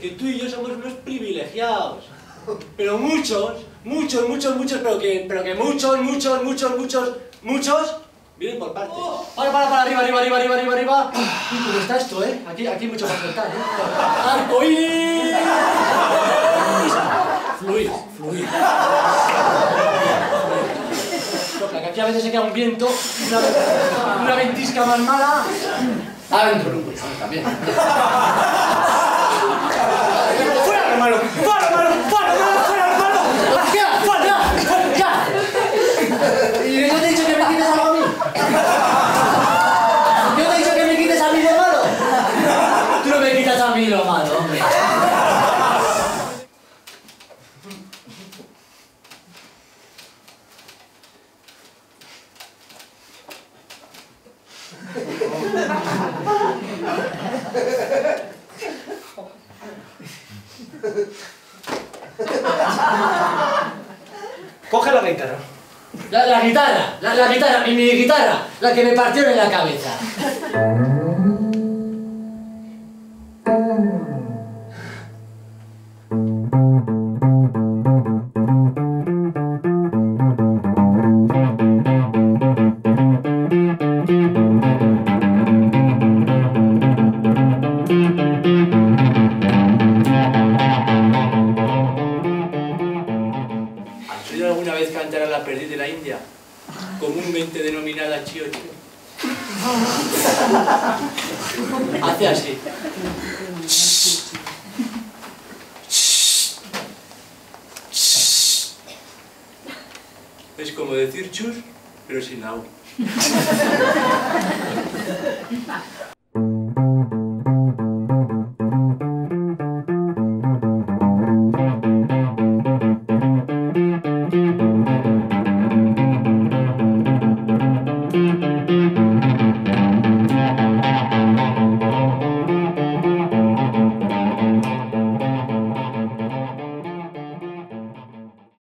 Que tú y yo somos unos privilegiados. Pero muchos, muchos, muchos, muchos, pero que, pero que muchos, muchos, muchos, muchos, muchos vienen por partes. Para, para, para, arriba, arriba, arriba, arriba, arriba, arriba. ¿cómo está esto, eh? Aquí, aquí hay mucho para soltar, eh. ¡Arcoíris! Fluir, fluir. Aquí a veces se queda un viento, una, una ventisca más mala. Adentro, no, pues, también. ¡Fuera, hermano! ¡Fuera, hermano! ¡Fuera, hermano! ¡Fuera, hermano! ¡Ya! ¡Fuera! ¡Fuera! ¡Ya! ¿Y yo te he dicho que me quites algo a mí? ¿Yo te he dicho que me quites a mí lo malo? Tú no me quitas a mí lo malo, hombre. Coge la guitarra. La, la guitarra, la, la guitarra, mi, mi guitarra, la que me partieron en la cabeza. Alguna vez cantar a la perdiz de la India? Comúnmente denominada Chio Chio. Hace así. Es como decir chus, pero sin la